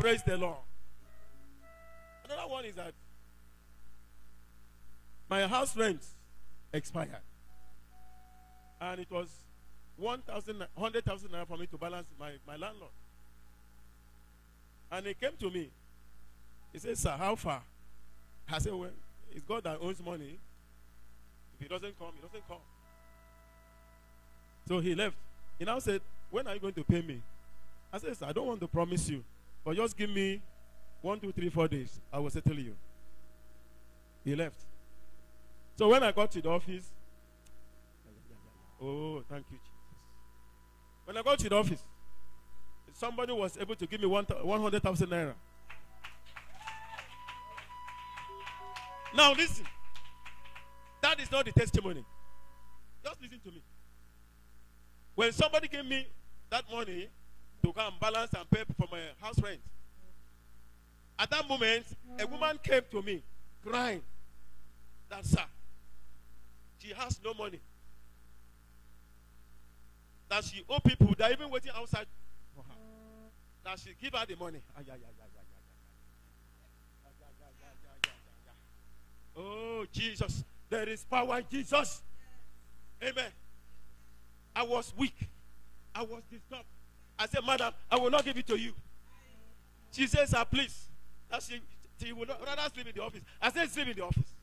Praise the Lord. Another one is that my house rent expired. And it was 1,000, 100,000 naira for me to balance my, my landlord. And he came to me. He said, Sir, how far? I said, Well, it's God that owns money. If he doesn't come, he doesn't come. So he left. He now said, When are you going to pay me? I said, Sir, I don't want to promise you, but just give me one, two, three, four days. I will settle you. He left. So when I got to the office, oh, thank you, Jesus. When I got to the office, somebody was able to give me one 100,000 naira. Now listen. That is not the testimony. Just listen to me. When somebody gave me that money to come balance and pay for my house rent, at that moment, a woman came to me crying that, sir, she has no money. That she owe people that are even waiting outside for her. That she give her the money. Oh, Jesus. There is power in Jesus. Amen. I was weak. I was disturbed. I said, Madam, I will not give it to you. She says, Sir, please. That she, she will not, rather sleep in the office. I said, sleep in the office.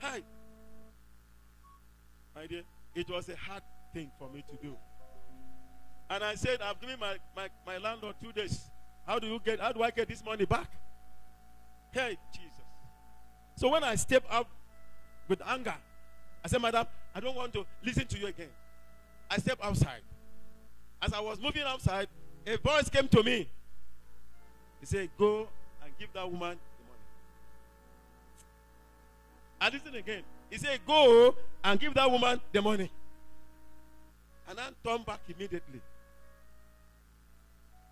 Hi. My dear, it was a hard thing for me to do. And I said, I've given my, my, my landlord two days. How do you get how do I get this money back? Hey, Jesus. So when I step out with anger, I said, Madam, I don't want to listen to you again. I step outside. As I was moving outside, a voice came to me. He said, Go and give that woman the money. I listened again. He said, Go and give that woman the money. And I turned back immediately.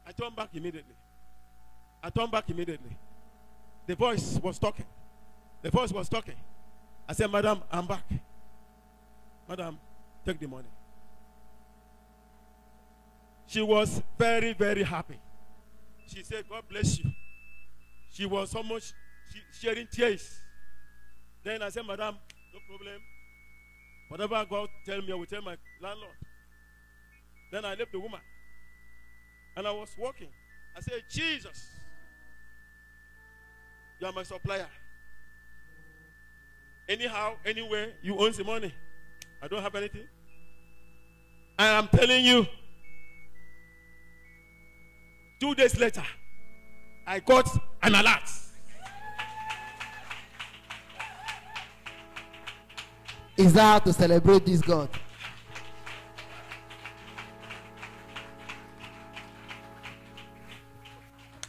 I turned back immediately. I turned back immediately. The voice was talking. The voice was talking. I said, Madam, I'm back. Madam, take the money. She was very, very happy. She said, God bless you. She was almost she, sharing tears. Then I said, Madam, no problem. Whatever God tell me, I will tell my landlord. Then I left the woman. And I was walking. I said, Jesus, you are my supplier. Anyhow, anywhere, you own the money. I don't have anything. I am telling you, two days later, I got an alert. Is that how to celebrate this God?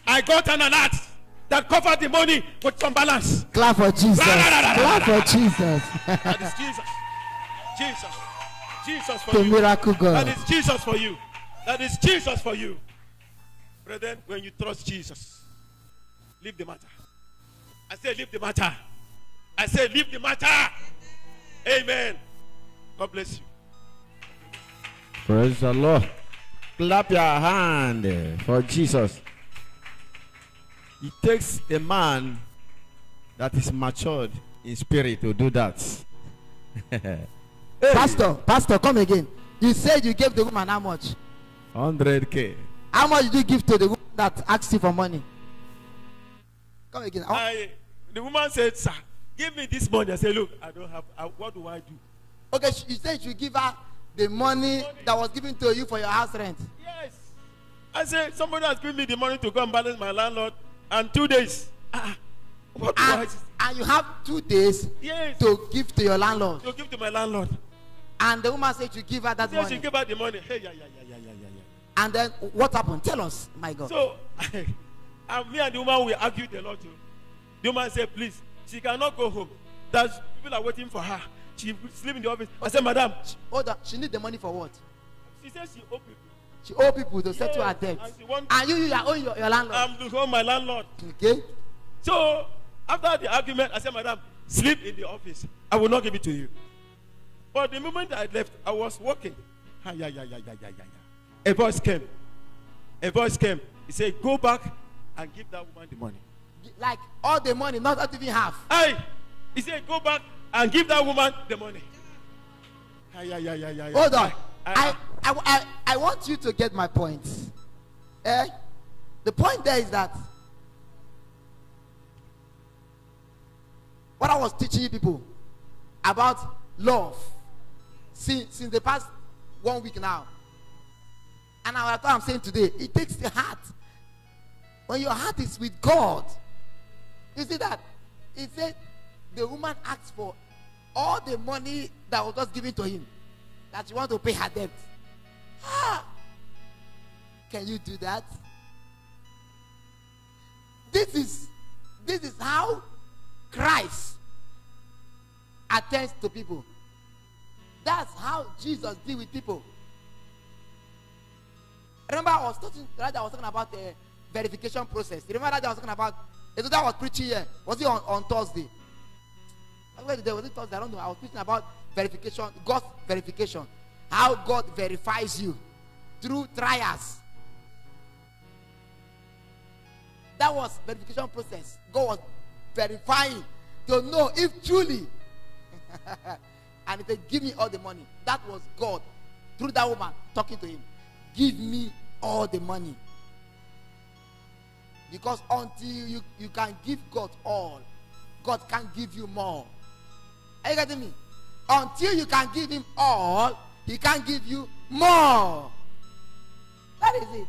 I got an alert that covered the money with some balance. Clap for Jesus. Clap for Jesus. That is Jesus. Jesus. Jesus for the you. miracle God. is Jesus for you. That is Jesus for you. Brethren, when you trust Jesus, leave the matter. I say, leave the matter. I say, leave the matter. Amen. God bless you. Praise the Lord. Clap your hand for Jesus. It takes a man that is matured in spirit to do that. Pastor, Pastor, come again. You said you gave the woman how much? 100k. How much did you give to the woman that asked you for money? Come again. I- the woman said, Sir, give me this money. I said, Look, I don't have, I, what do I do? Okay, you said you give her the money that was given to you for your house rent. Yes. I said, Somebody has given me the money to go and balance my landlord, and two days. Ah, what do I And, and you have two days Yes. to give to your landlord. to give to my landlord. And the woman said you give her that Yes, she money. gave her the money. Hey, yeah, yeah, yeah, yeah, yeah, yeah. And then what happened? Tell us, my God. So, and me and the woman we argued a lot. Too. The woman said, please, she cannot go home. That people are waiting for her. She sleep in the office. I said, madam. Hold on. She need the money for what? She said she owe people. She owe people to settle her Yes, debt. and And you, you are owing your, your landlord. I'm to owe my landlord. okay? So, after the argument, I said, madam, sleep in the office. I will not give it to you. But the moment I left, I was walking. Yeah, yeah, yeah, yeah, yeah, yeah, yeah. A voice came. A voice came. He said, go back and give that woman the money. Like all the money, not not even half. Hey, he said, go back and give that woman the money. Yeah, yeah, yeah, yeah, yeah. Hold on. I, I, I, I, I want you to get my point. Eh? The point there is that what I was teaching you people about love since, since the past one week now. And I'm saying today, it takes the heart. When your heart is with God, you see that? He said the woman asked for all the money that was just given to him. That she want to pay her debt. Ah! Can you do that? This is this is how Christ attends to people. That's how Jesus deal with people. Remember, I was talking. Right, I was talking about the verification process. You remember that I was talking about. Is that was preaching here? Was it on, on Thursday? Where was it Thursday? I don't know. I was preaching about verification, God's verification, how God verifies you through trials. That was verification process. God was verifying to know if truly, and he said, "Give me all the money." That was God through that woman talking to him. Give me all the money. Because until you, you can give God all, God can give you more. Are you getting me? Until you can give him all, he can give you more. That is it.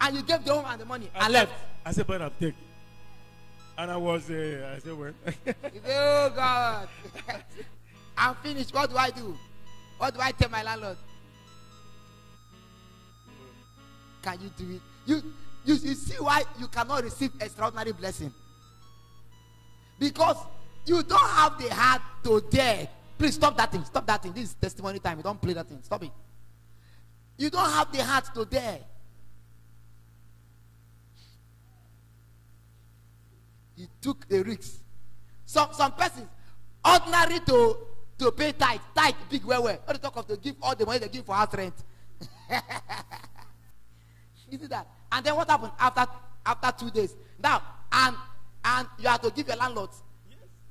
And you gave the woman the money I and left. I said, but I'm take. And I was, uh, I said, well, You say, oh God. I'm finished. What do I do? What do I tell my landlord? Can you do it? You, you, you see why you cannot receive extraordinary blessing? Because you don't have the heart to dare. Please stop that thing. Stop that thing. This is testimony time. You don't play that thing. Stop it. You don't have the heart to dare. He took the risk. Some some persons ordinary to to pay tithe, tithe, big well well. Not talk of to give all the money they give for house rent. you see that? And then what happened after after two days? Now and and you have to give your landlord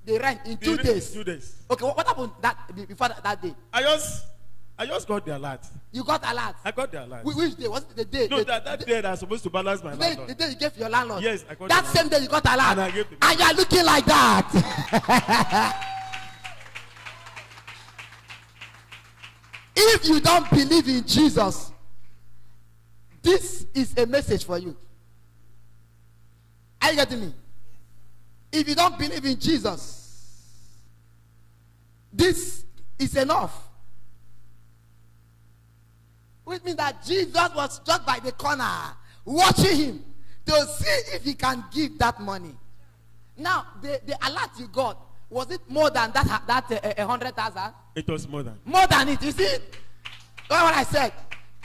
the rent in two The- days. Two days. Okay, what, what happened that before that, that day? I just, I just got the alert. You got alert. I got the alert. Whi- Which day? Was it the day? No, the, that, that the, day that I'm supposed to balance my the, day, the day you gave your landlord. Yes, I got That the same day you got alert. And I the- And you are looking like that. if you don't believe in Jesus, this is a message for you. Are you getting me? If you don't believe in Jesus, this is enough. Which means that Jesus was just by the corner watching him to see if he can give that money. Now, the, the alert you got, was it more than that, that uh, a hundred thousand? It was more than. More than it, you see? That's what I said.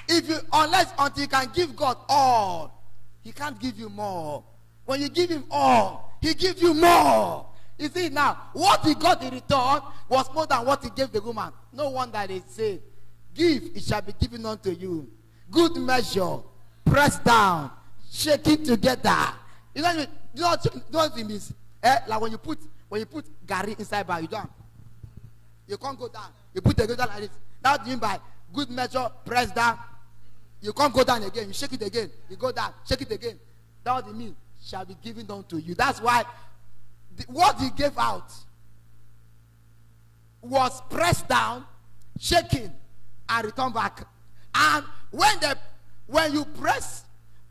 If you, unless until you can give God all, he can't give you more. When you give him all, he gives you more. You see now, what he got in return was more than what he gave the woman. No wonder they say, Give, it shall be given unto you. Good measure, pressed down, shaking together. You know, what I mean? you know, what- you it means? Eh? Like when you put when you put garri inside bar, you don't. You can't go down. You put the go down like this. You mean by good measure, press down. You can't go down again. You shake it again. You go down, shake it again. That what it means. Shall be given unto you. That's why the, what he gave out was pressed down, shaken, and returned back. And when the when you press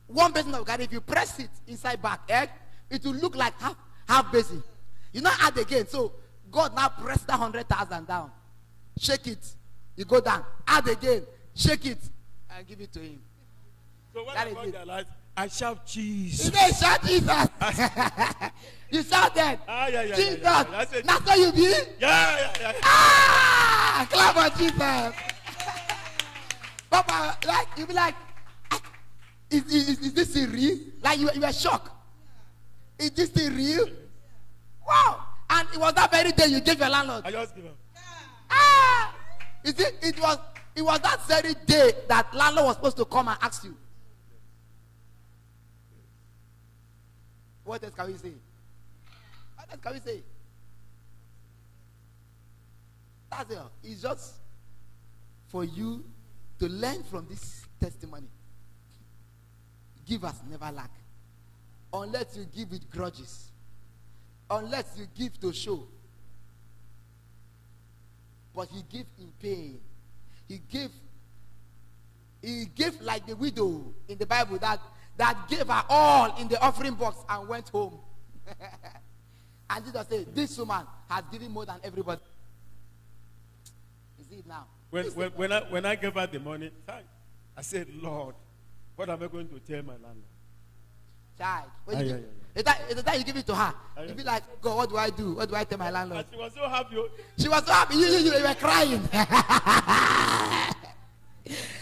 one basin of garlic, if you press it inside back egg, it will look like half half basin. You now add again. So God now press that hundred thousand down, shake it, you go down, add again, shake it, and give it to him. So when That I got it. the alert, I shout You Jesus. say shout Jesus. you shout that. Ah, yeah, yeah, yeah, Jesus. yeah, yeah. I said- That's how you be. Yeah, yeah, yeah. Ah, clap for Jesus. Papa, like you be like, "Ah, is, is, is, is this real? Like you, you were shocked. Is this thing real? Wow. And it was that very day you gave your landlord. I just give up. Ah! Is it? It was. It was that very day that landlord was supposed to come and ask you. What else can we say? What else can we say? That's it. It's just for you to learn from this testimony. Givers never lack. Unless you give with grudges. Unless you give to show. But he gave in pain. He gave he gave like the widow in the Bible that that gave her all in the offering box and went home. and Jesus said, This woman has given more than everybody. Is it now. When, when, when, I, when I gave her the money, I said, Lord, what am I going to tell my landlord? Child. When Aye, you aye, give, aye, the time- the time you give it to her, you aye. be like, God, what do I do? What do I tell my landlord? And she was so happy. She was so happy. You, you, you, you were crying.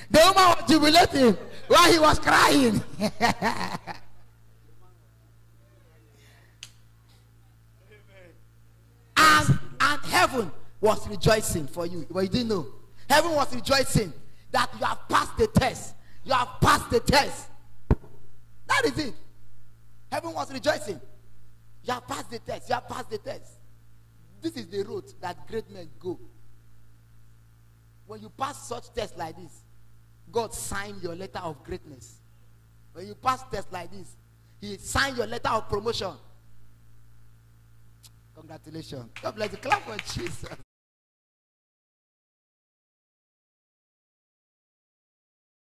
the woman was jubilating while he was crying. and, and heaven was rejoicing for you. But you didn't know. Heaven was rejoicing that you have passed the test. You have passed the test. That is it. Heaven was rejoicing. You have passed the test. You have passed the test. This is the road that great men go. When you pass such tests like this, God sign your letter of greatness. When you pass tests like this, He sign your letter of promotion. Congratulations. God bless you. Clap for Jesus.